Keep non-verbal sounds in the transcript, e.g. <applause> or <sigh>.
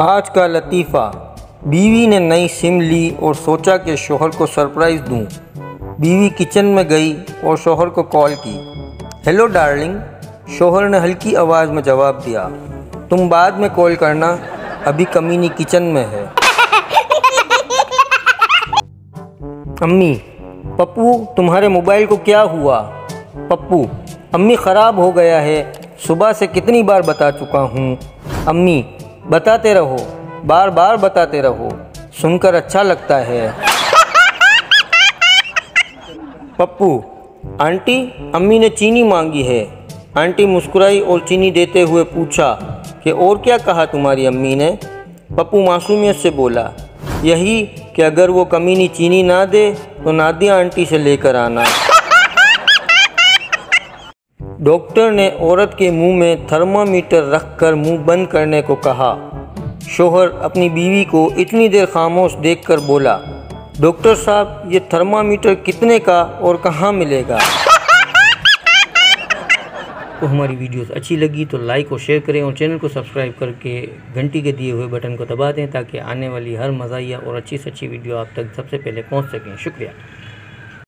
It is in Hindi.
आज का लतीफ़ा, बीवी ने नई सिम ली और सोचा कि शोहर को सरप्राइज़ दूँ। बीवी किचन में गई और शोहर को कॉल की। हेलो डार्लिंग, शोहर ने हल्की आवाज़ में जवाब दिया। तुम बाद में कॉल करना, अभी कमीनी किचन में है। अम्मी, पप्पू, तुम्हारे मोबाइल को क्या हुआ? पप्पू, अम्मी ख़राब हो गया है। सुबह से कितनी बार बता चुका हूँ। अम्मी, बताते रहो। बार बार बताते रहो। सुनकर अच्छा लगता है। पप्पू, आंटी, अम्मी ने चीनी मांगी है। आंटी मुस्कुराई और चीनी देते हुए पूछा कि और क्या कहा तुम्हारी अम्मी ने? पप्पू मासूमियत से बोला, यही कि अगर वो कमीनी चीनी ना दे तो नादिया आंटी से लेकर आना। डॉक्टर ने औरत के मुँह में थर्मामीटर रखकर मुँह बंद करने को कहा। शोहर अपनी बीवी को इतनी देर खामोश देखकर बोला, डॉक्टर साहब, ये थर्मामीटर कितने का और कहाँ मिलेगा? <laughs> तो हमारी वीडियोस अच्छी लगी तो लाइक और शेयर करें और चैनल को सब्सक्राइब करके घंटी के दिए हुए बटन को दबा दें ताकि आने वाली हर मज़ाया और अच्छी से अच्छी वीडियो आप तक सबसे पहले पहुँच सकें। शुक्रिया।